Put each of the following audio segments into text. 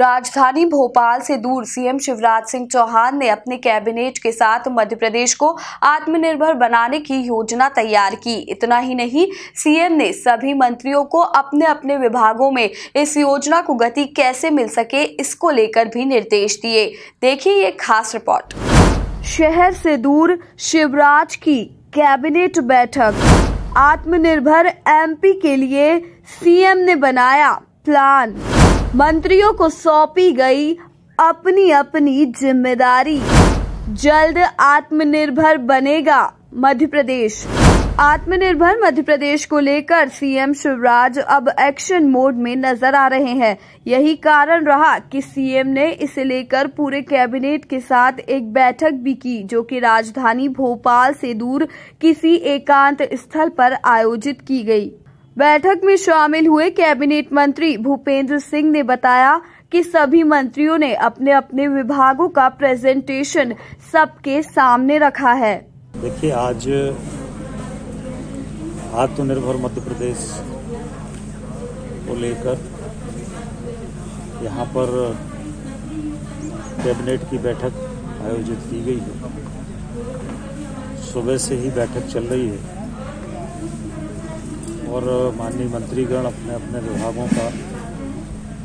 राजधानी भोपाल से दूर सीएम शिवराज सिंह चौहान ने अपने कैबिनेट के साथ मध्य प्रदेश को आत्मनिर्भर बनाने की योजना तैयार की। इतना ही नहीं, सीएम ने सभी मंत्रियों को अपने अपने विभागों में इस योजना को गति कैसे मिल सके, इसको लेकर भी निर्देश दिए। देखिए ये खास रिपोर्ट। शहर से दूर शिवराज की कैबिनेट बैठक। आत्मनिर्भर एमपी के लिए सीएम ने बनाया प्लान। मंत्रियों को सौंपी गई अपनी अपनी ज़िम्मेदारी। जल्द आत्मनिर्भर बनेगा मध्य प्रदेश। आत्मनिर्भर मध्य प्रदेश को लेकर सीएम शिवराज अब एक्शन मोड में नज़र आ रहे हैं। यही कारण रहा कि सीएम ने इसे लेकर पूरे कैबिनेट के साथ एक बैठक भी की, जो कि राजधानी भोपाल से दूर किसी एकांत स्थल पर आयोजित की गई। बैठक में शामिल हुए कैबिनेट मंत्री भूपेंद्र सिंह ने बताया कि सभी मंत्रियों ने अपने अपने विभागों का प्रेजेंटेशन सबके सामने रखा है। देखिए, आज आत्मनिर्भर मध्य प्रदेश को लेकर यहाँ पर कैबिनेट की बैठक आयोजित की गई है। सुबह से ही बैठक चल रही है। और माननीय मंत्रीगण अपने अपने विभागों का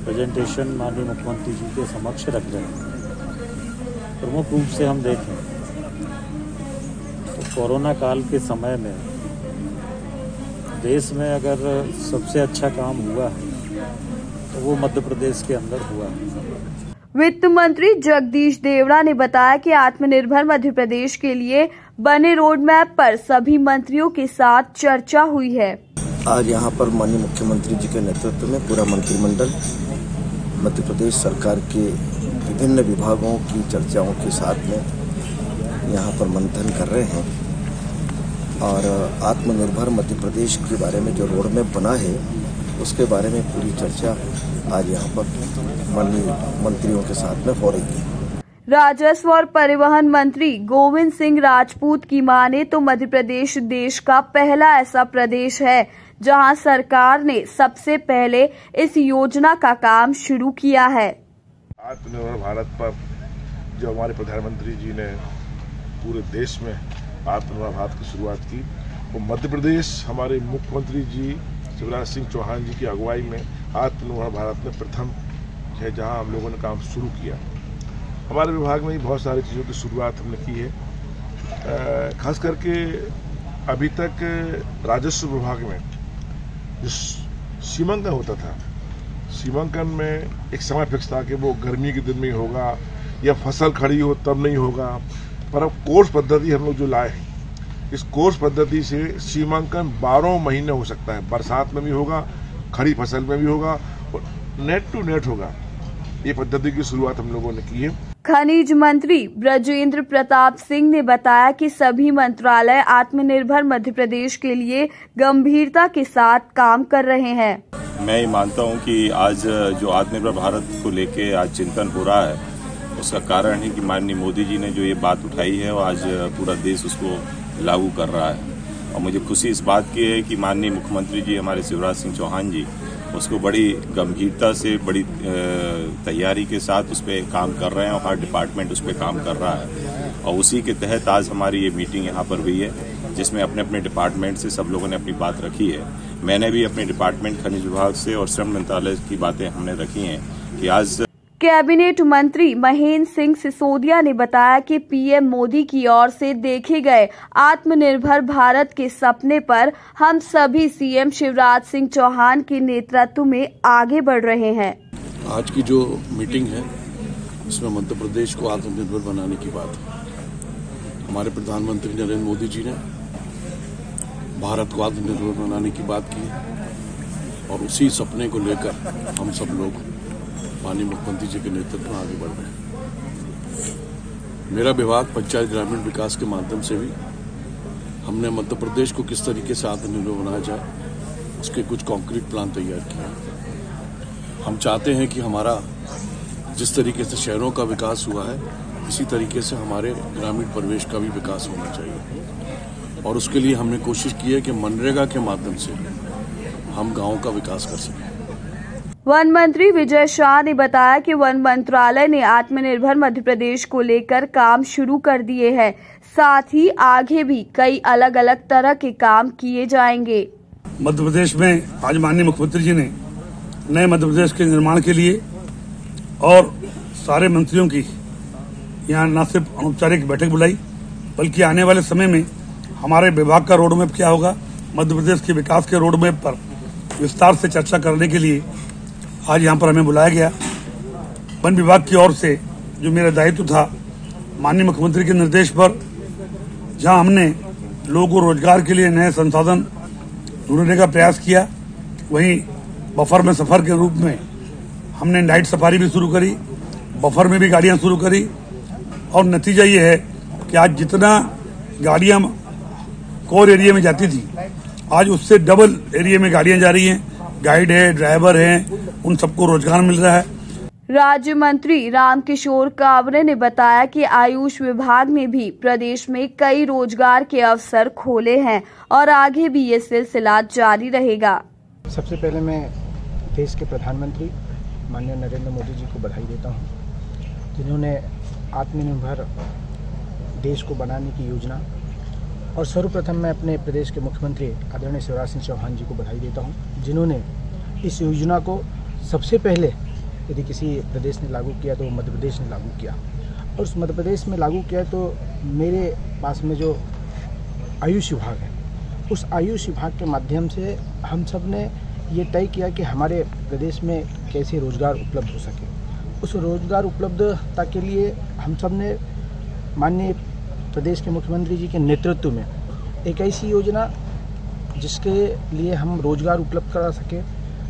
प्रेजेंटेशन माननीय मुख्यमंत्री जी के समक्ष रख रहे हैं। प्रमुख रूप से हम देखें तो कोरोना काल के समय में देश में अगर सबसे अच्छा काम हुआ है तो वो मध्य प्रदेश के अंदर हुआ है। वित्त मंत्री जगदीश देवड़ा ने बताया कि आत्मनिर्भर मध्य प्रदेश के लिए बने रोड मैप पर सभी मंत्रियों के साथ चर्चा हुई है। आज यहाँ पर माननीय मुख्यमंत्री जी के नेतृत्व में पूरा मंत्रिमंडल, मध्य प्रदेश सरकार के विभिन्न विभागों की चर्चाओं के साथ में यहाँ पर मंथन कर रहे हैं और आत्मनिर्भर मध्य प्रदेश के बारे में जो रोड मैप बना है, उसके बारे में पूरी चर्चा आज यहाँ पर माननीय मंत्रियों के साथ में हो रही है। राजस्व और परिवहन मंत्री गोविंद सिंह राजपूत की माने तो मध्य प्रदेश देश का पहला ऐसा प्रदेश है। जहाँ सरकार ने सबसे पहले इस योजना का काम शुरू किया है। आत्मनिर्भर भारत पर जो हमारे प्रधानमंत्री जी ने पूरे देश में आत्मनिर्भर भारत की शुरुआत की, वो मध्य प्रदेश हमारे मुख्यमंत्री जी शिवराज सिंह चौहान जी की अगुवाई में आत्मनिर्भर भारत में प्रथम है, जहाँ हम लोगों ने काम शुरू किया। हमारे विभाग में ही बहुत सारी चीज़ों की शुरुआत हमने की है। खास करके अभी तक राजस्व विभाग में जो सीमांकन होता था। सीमांकन में एक समय फिक्स था कि वो गर्मी के दिन में होगा, या फ़सल खड़ी हो तब नहीं होगा। पर अब कोर्स पद्धति हम लोग जो लाए हैं, इस कोर्स पद्धति से सीमांकन बारह महीने हो सकता है। बरसात में भी होगा, खड़ी फ़सल में भी होगा, और नेट टू नेट होगा। ये पद्धति की शुरुआत हम लोगों ने की है। खनिज मंत्री ब्रजेंद्र प्रताप सिंह ने बताया कि सभी मंत्रालय आत्मनिर्भर मध्य प्रदेश के लिए गंभीरता के साथ काम कर रहे हैं। मैं ये मानता हूँ कि आज जो आत्मनिर्भर भारत को लेके आज चिंतन हो रहा है, उसका कारण है कि माननीय मोदी जी ने जो ये बात उठाई है और आज पूरा देश उसको लागू कर रहा है। और मुझे खुशी इस बात की है कि माननीय मुख्यमंत्री जी, हमारे शिवराज सिंह चौहान जी उसको बड़ी गंभीरता से, बड़ी तैयारी के साथ उस पर काम कर रहे हैं और हर डिपार्टमेंट उस पर काम कर रहा है। और उसी के तहत आज हमारी ये मीटिंग यहाँ पर हुई है, जिसमें अपने अपने डिपार्टमेंट से सब लोगों ने अपनी बात रखी है। मैंने भी अपने डिपार्टमेंट खनिज विभाग से और श्रम मंत्रालय की बातें हमने रखी हैं कि आज कैबिनेट मंत्री महेंद्र सिंह सिसोदिया ने बताया कि पीएम मोदी की ओर से देखे गए आत्मनिर्भर भारत के सपने पर हम सभी सीएम शिवराज सिंह चौहान के नेतृत्व में आगे बढ़ रहे हैं। आज की जो मीटिंग है, इसमें मध्य प्रदेश को आत्मनिर्भर बनाने की बात है। हमारे प्रधानमंत्री नरेंद्र मोदी जी ने भारत को आत्मनिर्भर बनाने की बात की और उसी सपने को लेकर हम सब लोग माननीय मुख्यमंत्री जी के नेतृत्व में आगे बढ़ रहे हैं। मेरा विभाग पंचायत ग्रामीण विकास के माध्यम से भी हमने मध्य प्रदेश को किस तरीके से आत्मनिर्भर बनाया जाए, उसके कुछ कॉन्क्रीट प्लान तैयार किए हम चाहते हैं कि हमारा जिस तरीके से शहरों का विकास हुआ है, इसी तरीके से हमारे ग्रामीण परिवेश का भी विकास होना चाहिए। और उसके लिए हमने कोशिश की है कि मनरेगा के माध्यम से हम गाँव का विकास कर सकें। वन मंत्री विजय शाह ने बताया कि वन मंत्रालय ने आत्मनिर्भर मध्य प्रदेश को लेकर काम शुरू कर दिए हैं। साथ ही आगे भी कई अलग अलग तरह के काम किए जाएँगे। मध्य प्रदेश में आज माननीय मुख्यमंत्री जी ने नए मध्य प्रदेश के निर्माण के लिए और सारे मंत्रियों की यहाँ न सिर्फ़ अनौपचारिक बैठक बुलाई, बल्कि आने वाले समय में हमारे विभाग का रोड मैप क्या होगा मध्य प्रदेश के विकास के रोड मैप पर विस्तार से चर्चा करने के लिए आज यहाँ पर हमें बुलाया गया वन विभाग की ओर से, जो मेरा दायित्व था, माननीय मुख्यमंत्री के निर्देश पर, जहाँ हमने लोगों को रोज़गार के लिए नए संसाधन ढूँढने का प्रयास किया। वहीं बफर में सफ़र के रूप में हमने नाइट सफारी भी शुरू करी, बफर में भी गाड़ियाँ शुरू करी। और नतीजा ये है कि आज जितना गाड़ियाँ कोर एरिया में जाती थी, आज उससे डबल एरिया में गाड़ियाँ जा रही हैं। गाइड है ड्राइवर हैं उन सबको रोज़गार मिल रहा है। राज्य मंत्री रामकिशोर कावरे ने बताया कि आयुष विभाग ने भी प्रदेश में कई रोज़गार के अवसर खोले हैं और आगे भी ये सिलसिला जारी रहेगा। सबसे पहले मैं देश के प्रधानमंत्री माननीय नरेंद्र मोदी जी को बधाई देता हूँ जिन्होंने आत्मनिर्भर देश को बनाने की योजना और सर्वप्रथम मैं अपने प्रदेश के मुख्यमंत्री आदरणीय शिवराज सिंह चौहान जी को बधाई देता हूँ, जिन्होंने इस योजना को सबसे पहले यदि किसी प्रदेश ने लागू किया तो मध्य प्रदेश ने लागू किया। और उस मध्य प्रदेश में लागू किया तो मेरे पास में जो आयुष विभाग है, उस आयुष विभाग के माध्यम से हम सबने ये तय किया कि हमारे प्रदेश में कैसे रोज़गार उपलब्ध हो सके। उस रोज़गार उपलब्धता के लिए हम सबने माननीय प्रदेश के मुख्यमंत्री जी के नेतृत्व में एक ऐसी योजना जिसके लिए हम रोज़गार उपलब्ध करा सकें।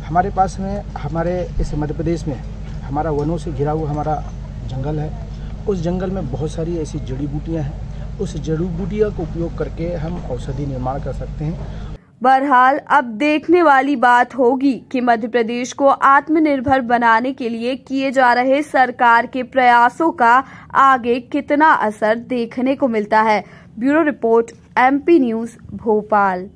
हमारे पास में, हमारे इस मध्य प्रदेश में हमारा वनों से घिरा हुआ हमारा जंगल है। उस जंगल में बहुत सारी ऐसी जड़ी बूटियाँ हैं। उस जड़ी बूटियों का उपयोग करके हम औषधि निर्माण कर सकते हैं। बहरहाल, अब देखने वाली बात होगी कि मध्य प्रदेश को आत्मनिर्भर बनाने के लिए किए जा रहे सरकार के प्रयासों का आगे कितना असर देखने को मिलता है। Bureau report, MP news, Bhopal.